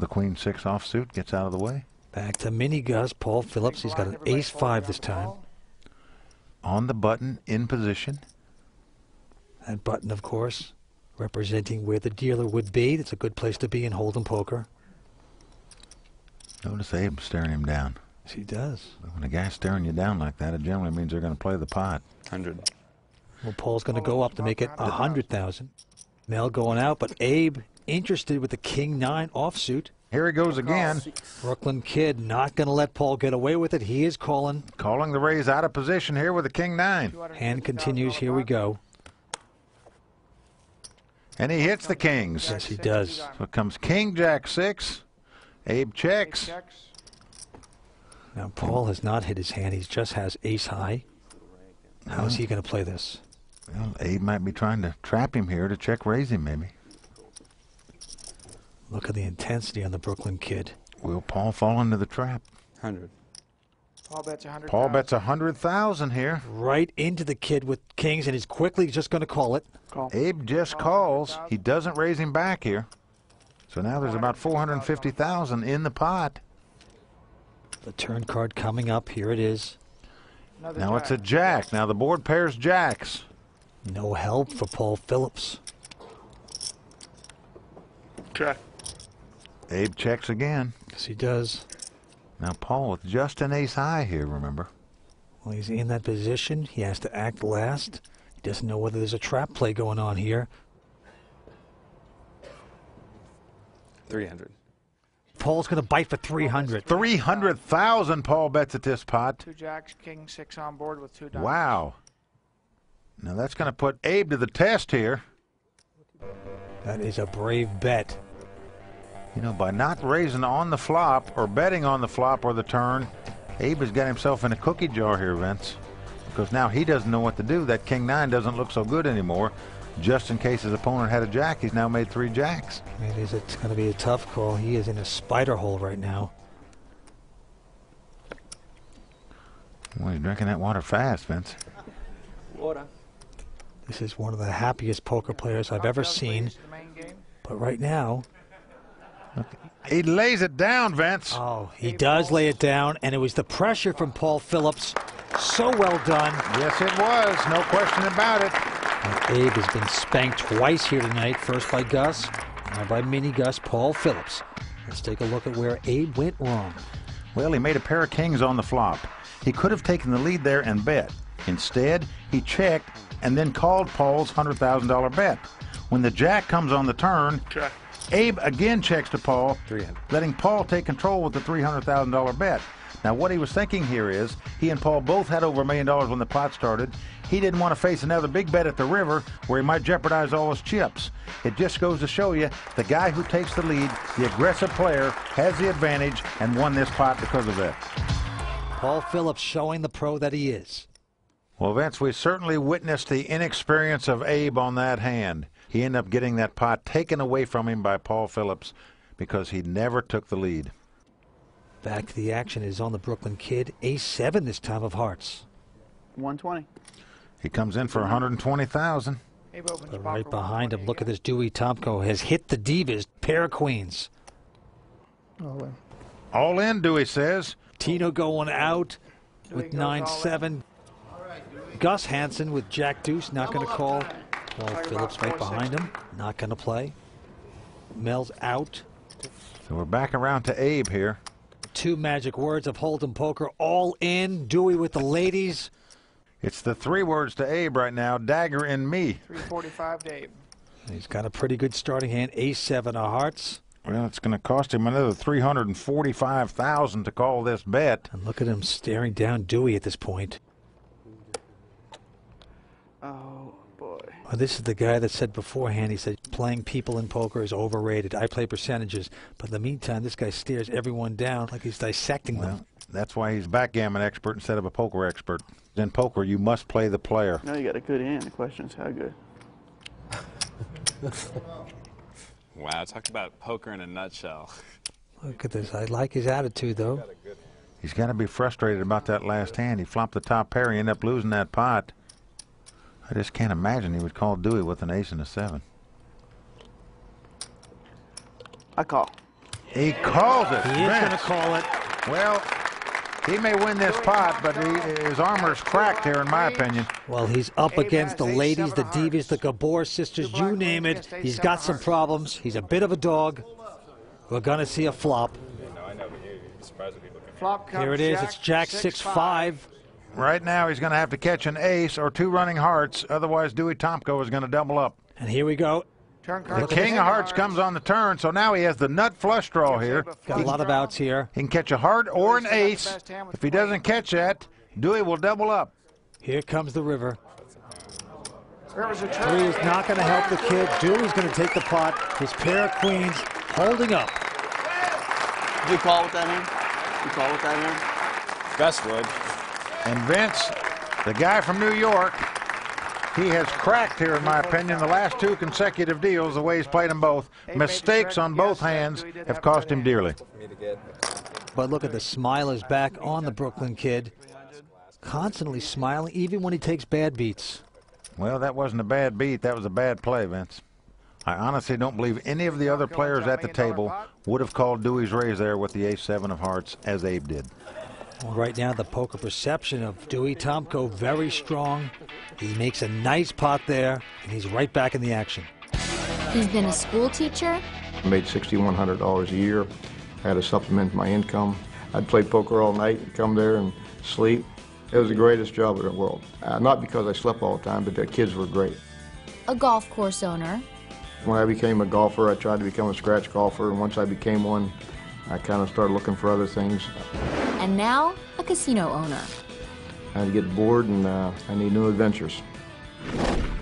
The queen six offsuit gets out of the way. Back to mini Gus. Paul Phillips. He's got an ace five this time. On the button, in position. That button, of course, representing where the dealer would be. That's a good place to be in Hold'em poker. Notice Abe staring him down. Yes, he does. When a guy's staring you down like that, it generally means they're going to play the pot. 100. Well, Paul's going to go up to make it a hundred thousand. Mel going out, but Abe interested with the King Nine offsuit. Here he goes again. Brooklyn Kid not going to let Paul get away with it. He is calling. Calling the raise out of position here with the King Nine. Hand continues. Here we go. And he hits the Kings. Yes, he does. So it comes King Jack six. Abe checks. Now Paul has not hit his hand. He just has ace high. How is he going to play this? Well, Abe might be trying to trap him here to check raise him, maybe. Look at the intensity on the Brooklyn Kid. Will Paul fall into the trap? 100. Paul bets 100. Paul bets a hundred thousand here. Right into the kid with kings, and he's quickly just going to call it. Call. Abe just calls. He doesn't raise him back here. So now there's about 450,000 in the pot. The turn card coming up. Here it is. Another Now it's a jack. Now the board pairs jacks. No help for Paul Phillips. Check. Abe checks again. Yes, he does. Now Paul with just an ace high here, remember? Well, he's in that position. He has to act last. He doesn't know whether there's a trap play going on here. 300. Paul's going to bite for 300. 300,000 Paul bets at this pot. Two jacks, king six on board with two diamonds. Wow. Now that's going to put Abe to the test here. That is a brave bet. You know, by not raising on the flop or betting on the flop or the turn, Abe has got himself in a cookie jar here, Vince. Because now he doesn't know what to do. That king nine doesn't look so good anymore. Just in case his opponent had a jack, he's now made three jacks. It is it's going to be a tough call. He is in a spider hole right now. Well, he's drinking that water fast, Vince. Water. This is one of the happiest poker players I've ever seen. Main game. But right now, He lays it down, Vince. oh, he does lay it down, and it was the pressure from Paul Phillips. So well done. Yes, it was. No question about it. And Abe has been spanked twice here tonight. First by Gus, now by mini Gus, Paul Phillips. Let's take a look at where Abe went wrong. Well, he made a pair of kings on the flop. He could have taken the lead there and bet. Instead, he checked and then called Paul's $100,000 bet. When the jack comes on the turn, Check. Abe again checks to Paul, letting Paul take control with the $300,000 bet. Now, what he was thinking here is he and Paul both had over a million dollars when the pot started. He didn't want to face another big bet at the river where he might jeopardize all his chips. It just goes to show you the guy who takes the lead, the aggressive player, has the advantage and won this pot because of that. Paul Phillips showing the pro that he is. Well, Vince, we certainly witnessed the inexperience of Abe on that hand. He ended up getting that pot taken away from him by Paul Phillips because he never took the lead. Back to the action is on the Brooklyn Kid. Ace seven this time of hearts. 120. He comes in for 120,000. But right behind him, look at this Dewey Tomko has hit the divas. Pair of queens. Oh, well. All in, Dewey says. Tino going out Dewey with nine all in. seven. Gus Hansen with Jack Deuce not going to call. Paul Phillips about right behind him, not going to play. Mel's out. So we're back around to Abe here. Two magic words of Hold'em poker, all in. Dewey with the ladies. It's the three words to Abe right now dagger in me. 345 to Abe. He's got a pretty good starting hand. Ace seven of hearts. Well, it's going to cost him another 345,000 to call this bet. And look at him staring down Dewey at this point. Oh, boy. Well, this is the guy that said beforehand, he said, playing people in poker is overrated. I play percentages. But in the meantime, this guy stares everyone down like he's dissecting them. That's why he's a backgammon expert instead of a poker expert. In poker, you must play the player. No, you got a good hand. The question is how good. Wow, talk about poker in a nutshell. Look at this. I like his attitude, though. He's got to be frustrated about that last hand. He flopped the top pair. He ended up losing that pot. I just can't imagine he would call Dewey with an ace and a seven. I call. He calls it. He is going to call it. Well, he may win this pot, but he, his armor's cracked here, in my opinion. Well, he's up against the ladies, the ace divas, the hearts. Gabor sisters, you name it. He's got some problems. He's a bit of a dog. We're going to see a flop. No, I know, but you're, you're surprised when people can. Flop comes Here it is. It's Jack six, 6 five. 5. Right now, he's going to have to catch an ace or two running hearts. Otherwise, Dewey Tomko is going to double up. And here we go. Turn The king of hearts comes on the turn, so now he has the nut flush draw here. Got a lot of outs here. He can catch a heart or an ace. If he doesn't catch that, Dewey will double up. Here comes the river. Rivers Three is not going to help the kid. Dewey's going to take the pot. His pair of queens holding up. Did you call with that hand? You call with that hand? Gus would. And Vince, the guy from New York, he has cracked here, in my opinion, the last two consecutive deals, the way he's played them both. Mistakes on both hands have cost him dearly. But look at the smile is back on the Brooklyn kid. Constantly smiling, even when he takes bad beats. Well, that wasn't a bad beat. That was a bad play, Vince. I honestly don't believe any of the other players at the table would have called Dewey's raise there with the ace seven of hearts as Abe did. Well, right now, the poker perception of Dewey Tomko very strong. He makes a nice pot there, and he's right back in the action. He's been a school teacher, made $6,100 a year, I had to supplement my income. I'd play poker all night, come there and sleep. It was the greatest job in the world. Uh, not because I slept all the time, but the kids were great. a golf course owner, When I became a golfer, I tried to become a scratch golfer, and once I became one, I kind of started looking for other things. And now a casino owner. I get bored and uh, I need new adventures.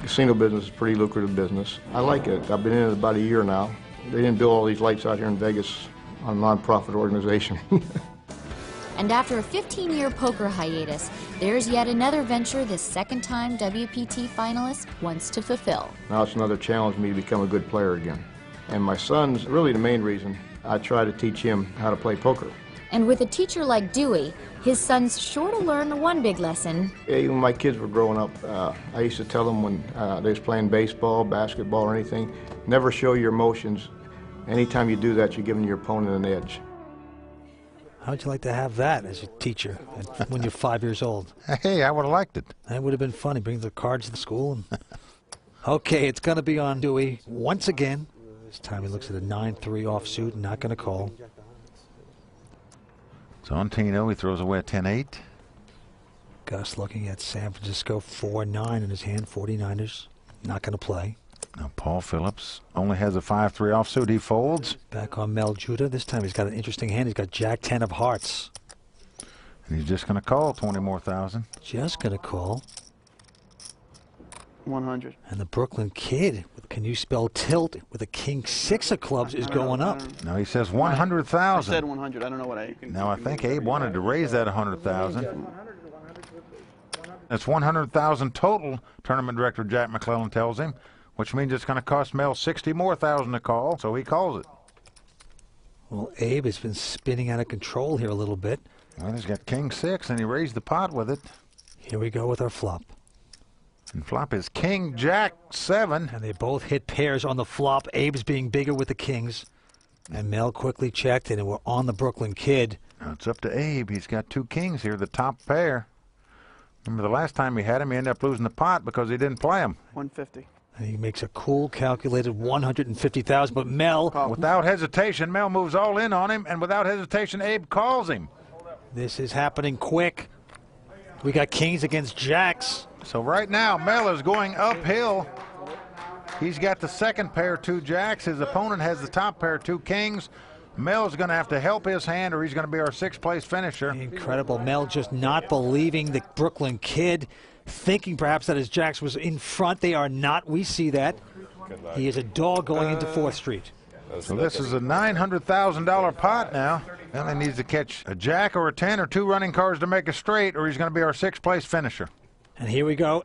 Casino business is a pretty lucrative business. I like it. I've been in it about a year now. They didn't build all these lights out here in Vegas on a nonprofit organization. And after a 15 year poker hiatus, there's yet another venture this second time WPT finalist wants to fulfill. Now it's another challenge for me to become a good player again. And my son's really the main reason I try to teach him how to play poker. And with a teacher like Dewey, his son's sure to learn one big lesson Even when my kids were growing up, uh, I used to tell them when uh, they was playing baseball, basketball, or anything, never show your emotions. Anytime you do that, you're giving your opponent an edge. How'd you like to have that as a teacher when you're five years old? Hey, I would have liked it. That would have been funny. Bring the cards to the school. And okay, it's going to be on Dewey once again. This time he looks at a 9-3 offsuit and not going to call. On Tino. He throws away a 10-8. Gus looking at San Francisco 4-9 in his hand, 49ers. Not going to play. Now Paul Phillips only has a 5-3 offsuit. He folds. Back on Mel Judah. This time he's got an interesting hand. He's got Jack 10 of hearts. And he's just going to call 20 more thousand. Just going to call. 100. And the Brooklyn kid, can you spell tilt with a king six of clubs, is I know. going up. don't- Now he says I said 100,000. 100. I don't know what I. Now I think Abe wanted to raise that 100,000. That's 100,000 total, tournament director Jack McClellan tells him, which means it's going to cost Mel 60 more thousand to call, so he calls it. Well, Abe has been spinning out of control here a little bit. Well, he's got king six, and he raised the pot with it. Here we go with our flop. And flop is king jack seven. And they both hit pairs on the flop. Abe's being bigger with the kings. And Mel quickly checked, and we're on the Brooklyn kid. Now it's up to Abe. He's got two kings here, the top pair. Remember the last time he had him, he ended up losing the pot because he didn't play him. 150. And he makes a cool, calculated 150000 But Mel, Without hesitation, Mel moves all in on him, and without hesitation, Abe calls him. this is happening quick. We got kings against jacks. So right now, Mel is going uphill. He's got the second pair, two jacks. His opponent has the top pair, two kings. Mel's going to have to help his hand, or he's going to be our sixth place finisher. Incredible. Mel just not believing the Brooklyn kid, thinking perhaps that his jacks was in front. They are not. We see that. He is a dog going into 4th Street. So this is a $900,000 pot now. Well, he needs to catch a jack or a 10 or two running cards to make a straight, or he's going to be our sixth place finisher. And here we go.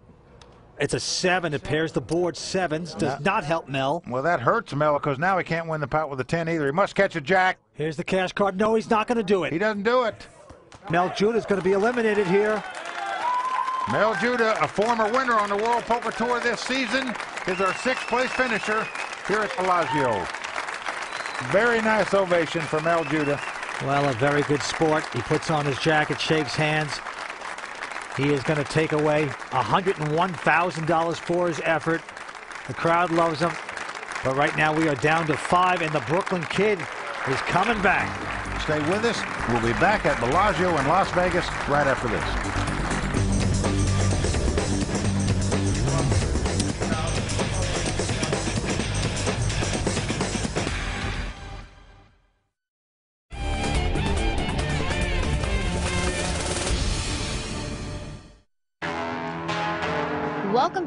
It's a seven. It pairs the board sevens. Does not help Mel. Well, that hurts Mel because now he can't win the pot with a 10 either. He must catch a jack. Here's the cash card. No, he's not going to do it. He doesn't do it. Mel Judah's going to be eliminated here. Mel Judah, a former winner on the World Poker Tour this season, is our sixth place finisher here at Bellagio. Very nice ovation for Mel Judah. Well, a very good sport. He puts on his jacket, shakes hands. He is going to take away $101,000 for his effort. The crowd loves him. But right now we are down to five, and the Brooklyn Kid is coming back. Stay with us. We'll be back at Bellagio in Las Vegas right after this.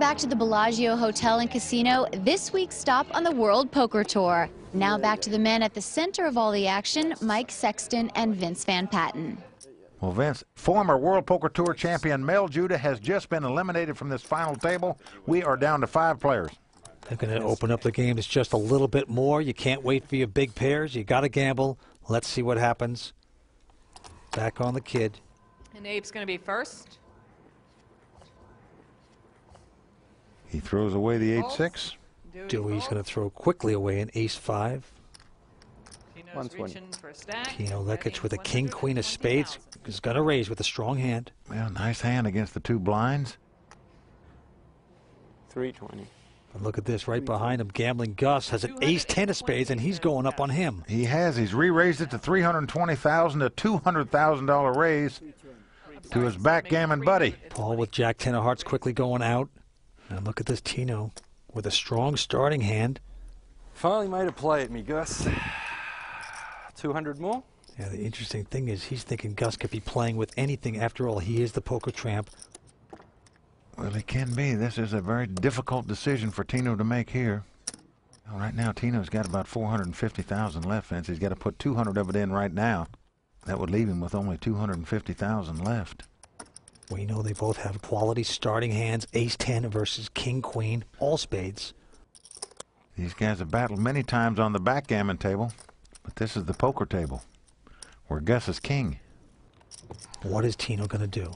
Back to the Bellagio Hotel and Casino. This week's stop on the World Poker Tour. Now back to the men at the center of all the action, Mike Sexton and Vince Van Patten. Well, Vince, former World Poker Tour champion Mel Judah has just been eliminated from this final table. We are down to five players. They're going to open up the games just a little bit more. You can't wait for your big pairs. You got to gamble. Let's see what happens. Back on the kid. And Abe's going to be first. He throws away the 8 6. Dewey's going to throw quickly away an ace five. Tino's 120. reaching for. Tino Lechich with a king, queen of spades is going to raise with a strong hand. Well, nice hand against the two blinds. 320. But look at this, right behind him, gambling Gus has an ace ten of spades, and he's going up on him. He has. He's re-raised it to 320000 a $200,000 raise to his backgammon buddy. Paul with Jack ten of hearts quickly going out. And look at this Tino with a strong starting hand. Finally made a play at me, Gus. 200 more? Yeah, the interesting thing is he's thinking Gus could be playing with anything. After all, he is the poker tramp. Well, he can be. This is a very difficult decision for Tino to make here. Well, right now, Tino's got about 450000 left, Vince. He's got to put 200 of it in right now. That would leave him with only 250000 left. We know they both have quality starting hands. Ace ten versus king queen, all spades. These guys have battled many times on the backgammon table, but this is the poker table, where Gus is king. What is Tino going to do?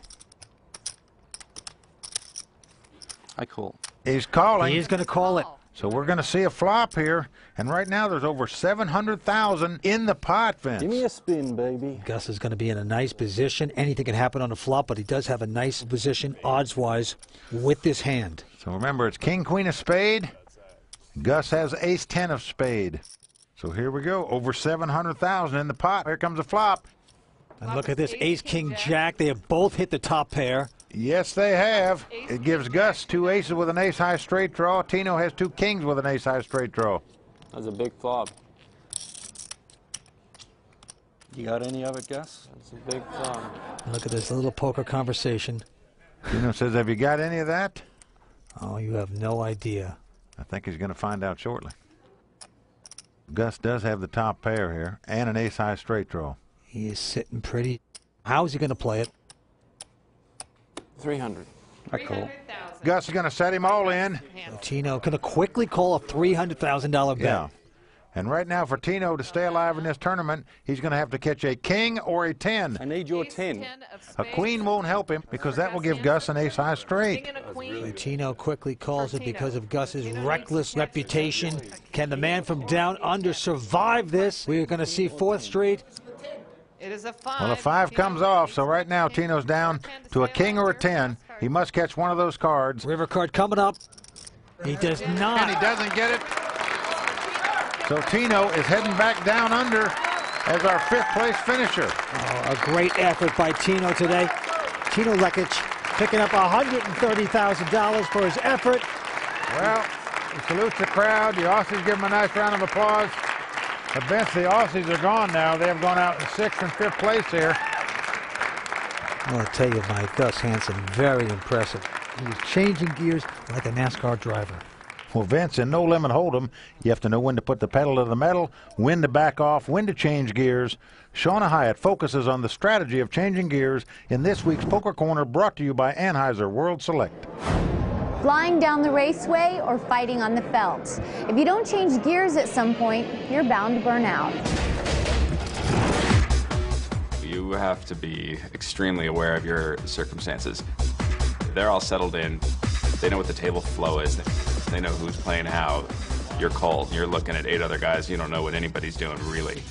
I call. He's calling. He's going to call it. So we're going to see a flop here, and right now there's over 700,000 in the pot, Vince. Give me a spin, baby. Gus is going to be in a nice position. Anything can happen on the flop, but he does have a nice position odds-wise with this hand. So remember, it's King Queen of Spade. Gus has Ace Ten of Spade. So here we go, over 700,000 in the pot. Here comes a flop. And look at this, Ace King Jack. They have both hit the top pair. Yes, they have. It gives Gus two aces with an ace high straight draw. Tino has two kings with an ace high straight draw. That's a big flop. You got any of it, Gus? That's a big flop. Look at this little poker conversation. Tino says, Have you got any of that? Oh, you have no idea. I think he's going to find out shortly. Gus does have the top pair here and an ace high straight draw. He is sitting pretty. How is he going to play it? 300. I call. 300,000. Gus is going to set him all in. Tino going to quickly call a $300,000 bet. Yeah. And right now, for Tino to stay alive in this tournament, he's going to have to catch a king or a 10. I need your Ace 10. A queen won't help him because that will give Gus an ace high straight. and. Tino quickly calls it because of Gus's reckless needs to catch it. reputation. Can the man from down under survive this? We are going to see fourth street. It is a five. Well, a five Tino comes off, so right now. Tino's down to a king or a 10. He must catch one of those cards, River card coming up. He does not. and he doesn't get it. So Tino is heading back down under as our fifth place finisher. Oh, a great effort by Tino today. Tino Lechich picking up $130,000 for his effort. Well, he salutes the crowd. The Aussies give him a nice round of applause. But Vince, the Aussies are gone now. They have gone out in sixth and fifth place here. I want to tell you, my Gus Hansen, very impressive. He was changing gears like a NASCAR driver. Well, Vince, in No Limit Hold'em, you have to know when to put the pedal to the metal, when to back off, when to change gears. Shana Hiatt focuses on the strategy of changing gears in this week's Poker Corner brought to you by Anheuser World Select. Flying down the raceway or fighting on the felt. If you don't change gears at some point, you're bound to burn out. You have to be extremely aware of your circumstances. They're all settled in. They know what the table flow is. They know who's playing how. you're called. You're looking at eight other guys. You don't know what anybody's doing really.